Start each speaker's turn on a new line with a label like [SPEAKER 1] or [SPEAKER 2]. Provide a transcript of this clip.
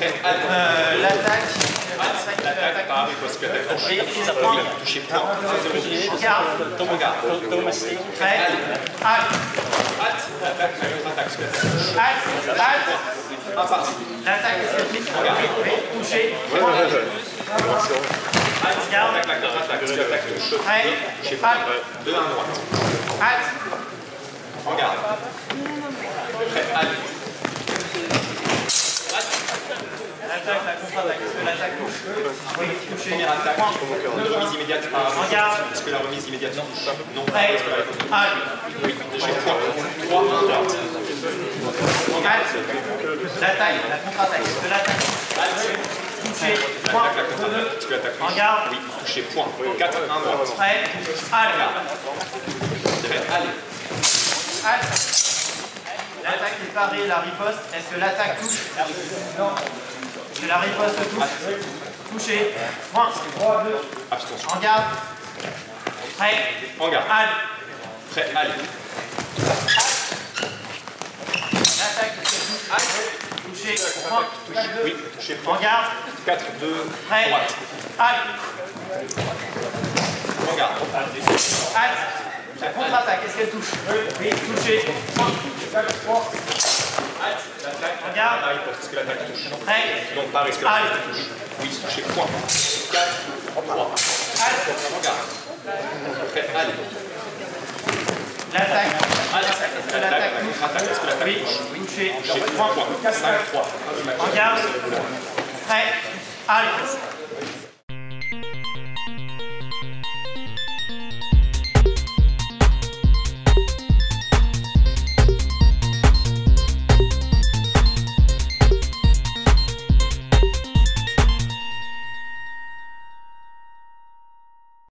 [SPEAKER 1] Euh, L'attaque.
[SPEAKER 2] L'attaque
[SPEAKER 1] est. Touché.
[SPEAKER 2] Regarde. Attaque, la contre-attaque. Parce que l'attaque touche. Touché. Deux à droite. Prêt.
[SPEAKER 1] L'attaque, la contre-attaque. Est-ce que l'attaque touche Oui, touché.
[SPEAKER 2] Première attaque. Une remise immédiate. Ah,
[SPEAKER 1] Regarde.
[SPEAKER 2] Est-ce que la remise immédiate touche Non.
[SPEAKER 1] Prêt.
[SPEAKER 2] La. Oui. Touché point. 3 à droite.
[SPEAKER 1] Halte. L'attaque, la contre-attaque. Est-ce que l'attaque touché Point.
[SPEAKER 2] La. Oui. Touché point. 4 à droite.
[SPEAKER 1] Prêt. Halte.
[SPEAKER 2] Prêt. Allez.
[SPEAKER 1] Halte. La riposte. Est-ce que l'attaque touche Non. Est-ce que la riposte touche Touché. Point.
[SPEAKER 2] Abstention.
[SPEAKER 1] En garde. Prêt.
[SPEAKER 2] Regarde.
[SPEAKER 1] Halte.
[SPEAKER 2] Prêt. Allez.
[SPEAKER 1] L'attaque touche. Touché. Point.
[SPEAKER 2] Oui. Touché.
[SPEAKER 1] En garde.
[SPEAKER 2] 4, 2,
[SPEAKER 1] Prêt.
[SPEAKER 2] droite.
[SPEAKER 1] Halte.
[SPEAKER 2] Regarde.
[SPEAKER 1] Halte. La contre-attaque, est-ce qu'elle touche? Oui. Touché. Point. En garde.
[SPEAKER 2] Pareil, parce que l'attaque touche.
[SPEAKER 1] Prêt.
[SPEAKER 2] Donc pareil, est-ce que
[SPEAKER 1] Halte.
[SPEAKER 2] l'attaque touche Oui, touché point. 4, 3.
[SPEAKER 1] Halte.
[SPEAKER 2] Regarde. Prêt. Allez.
[SPEAKER 1] L'attaque.
[SPEAKER 2] Allez.
[SPEAKER 1] Est-ce que
[SPEAKER 2] L'attaque,
[SPEAKER 1] l'attaque
[SPEAKER 2] est-ce que l'attaque
[SPEAKER 1] Oui.
[SPEAKER 2] touche?
[SPEAKER 1] Touché.
[SPEAKER 2] Touché
[SPEAKER 1] Point.
[SPEAKER 2] point. 5, 3.
[SPEAKER 1] En garde. Prêt. Halte.